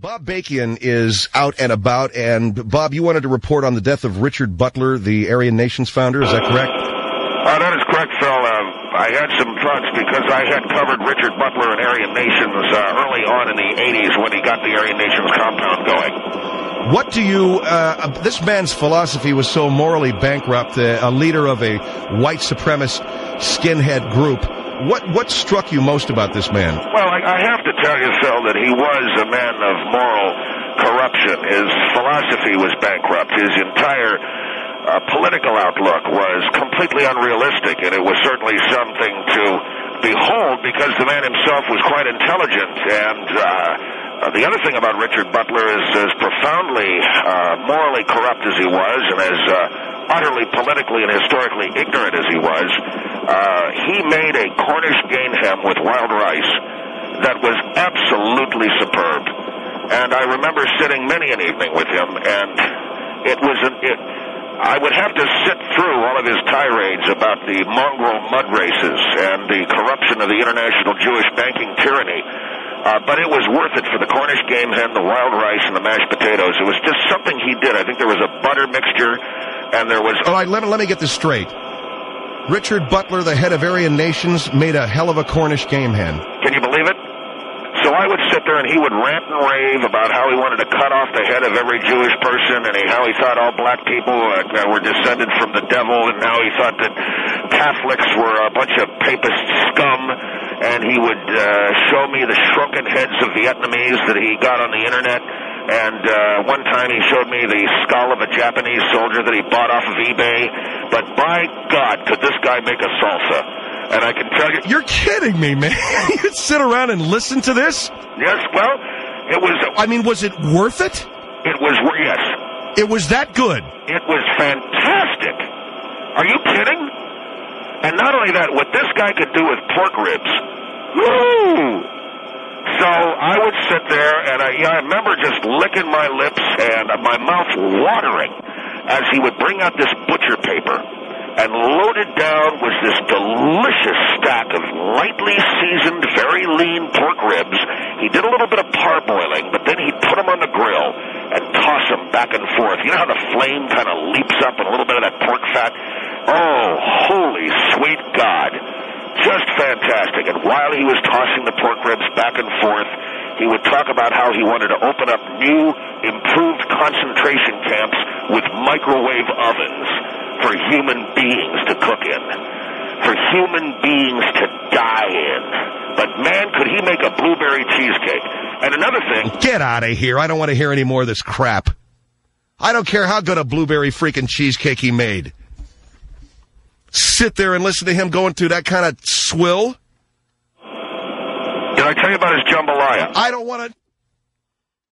Bob Bakian is out and about, and Bob, you wanted to report on the death of Richard Butler, the Aryan Nations founder. Is that correct? Uh, that is correct, Phil. Uh, I had some thoughts because I had covered Richard Butler and Aryan Nations uh, early on in the 80s when he got the Aryan Nations compound going. What do you, uh, this man's philosophy was so morally bankrupt, uh, a leader of a white supremacist skinhead group. What, what struck you most about this man? Well, I, I have to tell you, Phil, that he was a man of moral corruption. His philosophy was bankrupt. His entire uh, political outlook was completely unrealistic, and it was certainly something to behold because the man himself was quite intelligent. And uh, uh, the other thing about Richard Butler is as profoundly uh, morally corrupt as he was, and as uh, utterly politically and historically ignorant as he was, uh, he made a Cornish game hen with wild rice that was absolutely superb. And I remember sitting many an evening with him, and it was an, it, I would have to sit through all of his tirades about the mongrel mud races and the corruption of the international Jewish banking tyranny. Uh, but it was worth it for the Cornish game hen, the wild rice, and the mashed potatoes. It was just something he did. I think there was a butter mixture, and there was. All right, let me, let me get this straight. Richard Butler, the head of Aryan Nations, made a hell of a Cornish game hen. Can you believe it? So I would sit there and he would rant and rave about how he wanted to cut off the head of every Jewish person and he, how he thought all black people uh, were descended from the devil and now he thought that Catholics were a bunch of papist scum and he would uh, show me the shrunken heads of Vietnamese that he got on the internet and uh, one time he showed me the skull of a Japanese soldier that he bought off of eBay. But by God, could this guy make a salsa? And I can tell you. You're kidding me, man. You'd sit around and listen to this? Yes, well, it was. I mean, was it worth it? It was, yes. It was that good? It was fantastic. Are you kidding? And not only that, what this guy could do with pork ribs. Woo! So I would sit there, and I, yeah, I remember just licking my lips and my mouth watering as he would bring out this butcher paper and loaded down was this delicious stack of lightly seasoned, very lean pork ribs. He did a little bit of parboiling, but then he'd put them on the grill and toss them back and forth. You know how the flame kind of leaps up and a little bit of that pork fat? Oh, holy sweet God. Fantastic. And while he was tossing the pork ribs back and forth, he would talk about how he wanted to open up new, improved concentration camps with microwave ovens for human beings to cook in, for human beings to die in. But man, could he make a blueberry cheesecake. And another thing. Get out of here. I don't want to hear any more of this crap. I don't care how good a blueberry freaking cheesecake he made. Sit there and listen to him going through that kind of swill. Did I tell you about his jambalaya? I don't want to.